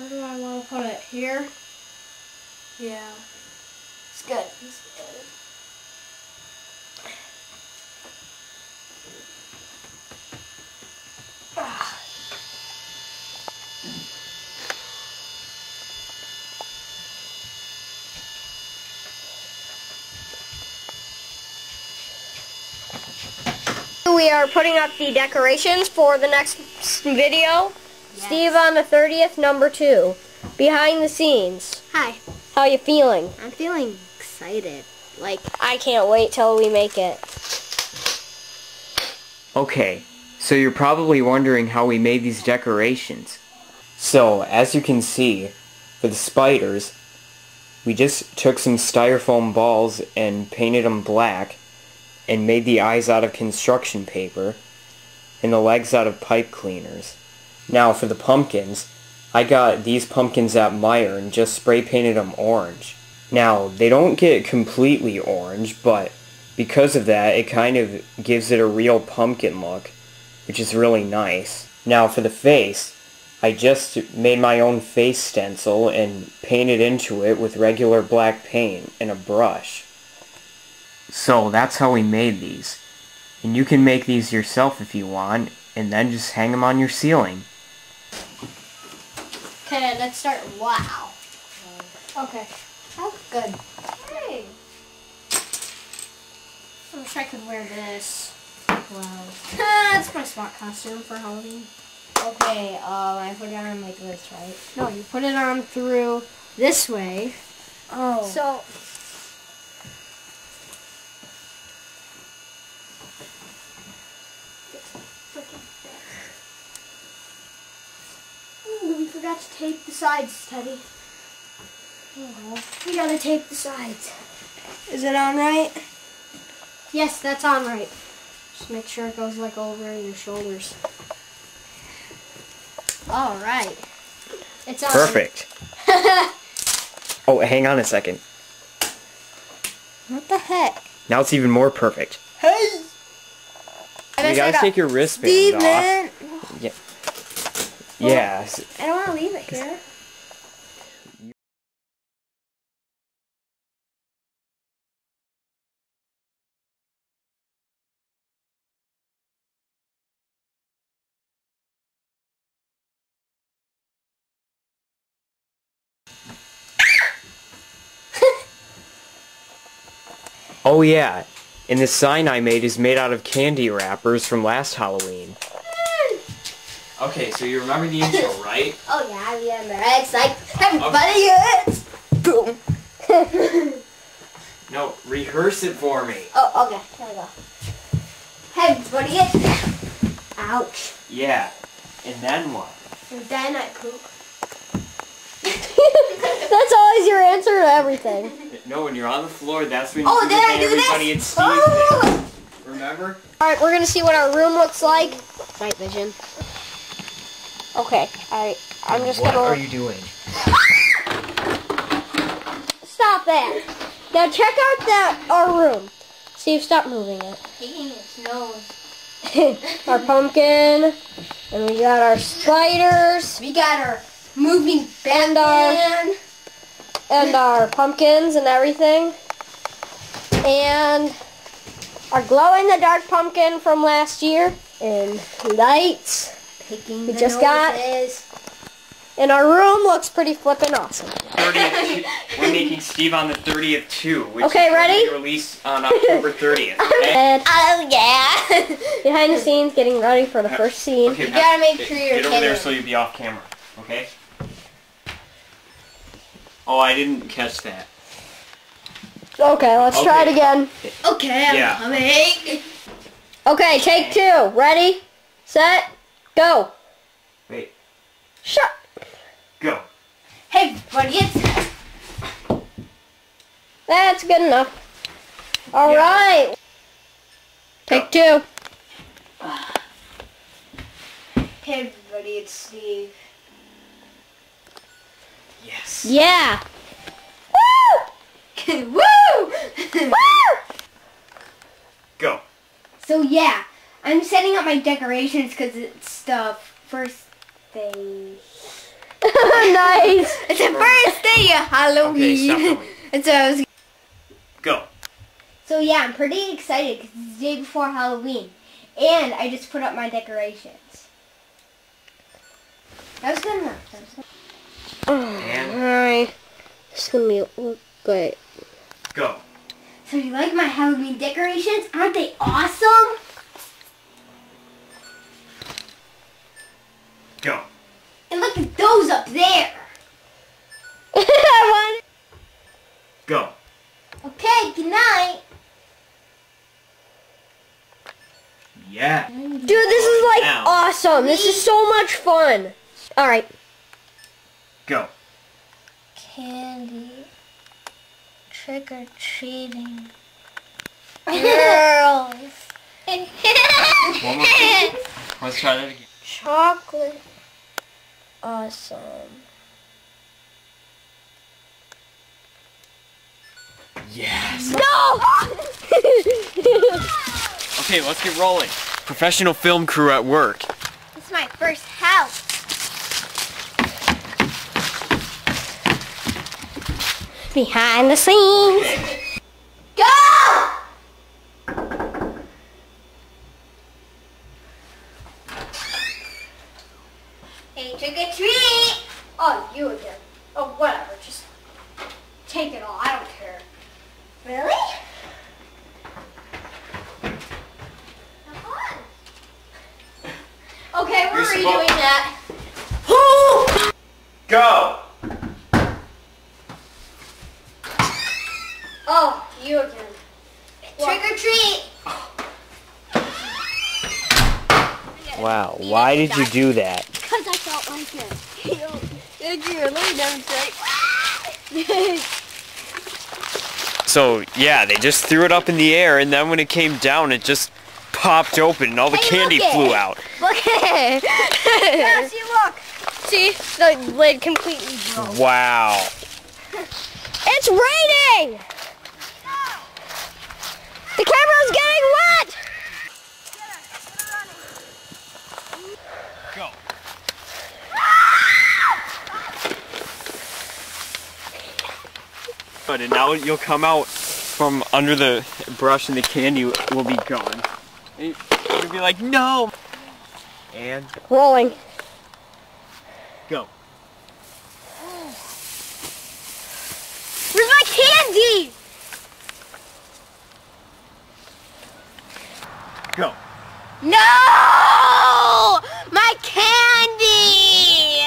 Where do I want to put it? Here? Yeah. It's good. It's good. We are putting up the decorations for the next video. Steve on the 30th, number two. Behind the scenes. Hi. How you feeling? I'm feeling excited. Like, I can't wait till we make it. Okay, so you're probably wondering how we made these decorations. So, as you can see, for the spiders, we just took some styrofoam balls and painted them black and made the eyes out of construction paper and the legs out of pipe cleaners. Now for the pumpkins, I got these pumpkins at Meijer and just spray painted them orange. Now, they don't get completely orange, but because of that, it kind of gives it a real pumpkin look, which is really nice. Now for the face, I just made my own face stencil and painted into it with regular black paint and a brush. So that's how we made these. And you can make these yourself if you want, and then just hang them on your ceiling. Okay, let's start. Wow. Okay. That's good. Hey. I wish I could wear this. Wow. That's my smart costume for Halloween. Okay, um, I put it on like this, right? No, you put it on through this way. oh. So, Ooh, we forgot to tape the sides, Teddy. Oh, we gotta tape the sides. is it on right? Yes, that's on right. Just make sure it goes like over your shoulders. All right. It's on. Perfect. Oh, hang on a second. What the heck? Now it's even more perfect. Hey! You gotta take your wristband Steve, off. Yeah. s- I don't want to leave it here. Oh yeah. And the sign I made is made out of candy wrappers from last Halloween. Okay, so you remember the intro, right? Oh yeah, I remember. It's like everybody is. Boom. No, rehearse it for me. oh, okay. There we go. Everybody is. Ouch. Yeah. And then what? And then I poop. That's always your answer to everything. No, when you're on the floor, that's when you Oh, the I do this? everybody at Steve's Oh. thing. Remember? Alright, we're gonna see what our room looks like. Night vision. Okay, I I'm just what gonna What are you doing? stop that. Now check out that our room. Steve, stop moving it. Taking its nose. our pumpkin, and we got our spiders, We got our moving and our and our pumpkins and everything, and our glow in the dark pumpkin from last year, and lights. Picking We the just got- noses. And our room looks pretty flippin' awesome. 30th, we're making Steve on the 30th two, which Okay, is ready? gonna be on October 30th. Okay? And Oh yeah. behind the scenes, getting ready for the first scene. Okay, You Pat, gotta make get- sure you're Get over there so you'll be off camera, okay? Oh, I didn't catch that. Okay, let's try it again. okay, I'm Yeah. coming. Okay, take two. Ready, set, go. Wait, Shut. go. Hey, everybody, it's That's good enough. All Yeah. right. Take two. hey, everybody, it's Steve. Yes. Yeah. Woo! Woo! Woo! Go. so yeah, I'm setting up my decorations because it's the first day. nice. It's the first day of Halloween. Okay, stop filming. It's I was Go. So yeah, I'm pretty excited because it's the day before Halloween, and I just put up my decorations. That was good enough. That was good. And Alright. This gonna be look great. go. So you like my Halloween decorations? Aren't they awesome? Go. And look at those up there. I want Go. Okay, good night. Yeah. Dude, this is like Now. awesome. This is so much fun. Alright. Go. Candy. Trick or treating. Girls. One more. Let's try that again. Chocolate. Awesome. Yes. No! Okay, let's get rolling. Professional film crew at work. This is my first house. Behind the scenes. Go! Hey, trick or treat! Oh, you again. Oh, whatever. Just take it all. I don't care. Really? Have fun. Okay, we're You're redoing that. Go. Oh, you again. Trick or treat! Wow, why did you do that? Because I felt like it. You lay down say? So, yeah, they just threw it up in the air, and then when it came down, it just popped open, and all the Hey, candy look it. flew out. Look at it. Yeah, see, look! See, the lid completely broke. Wow. It's raining! The camera's getting wet! Go. And now you'll come out from under the brush and the candy will be gone. And you'll be like, no! And Rolling. go. Where's my candy? Go. No! My candy!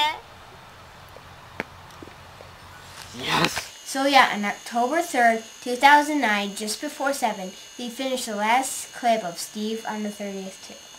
Yes! So yeah, on October 3rd, 2009, just before 7, they finished the last clip of Steve on the 30th two.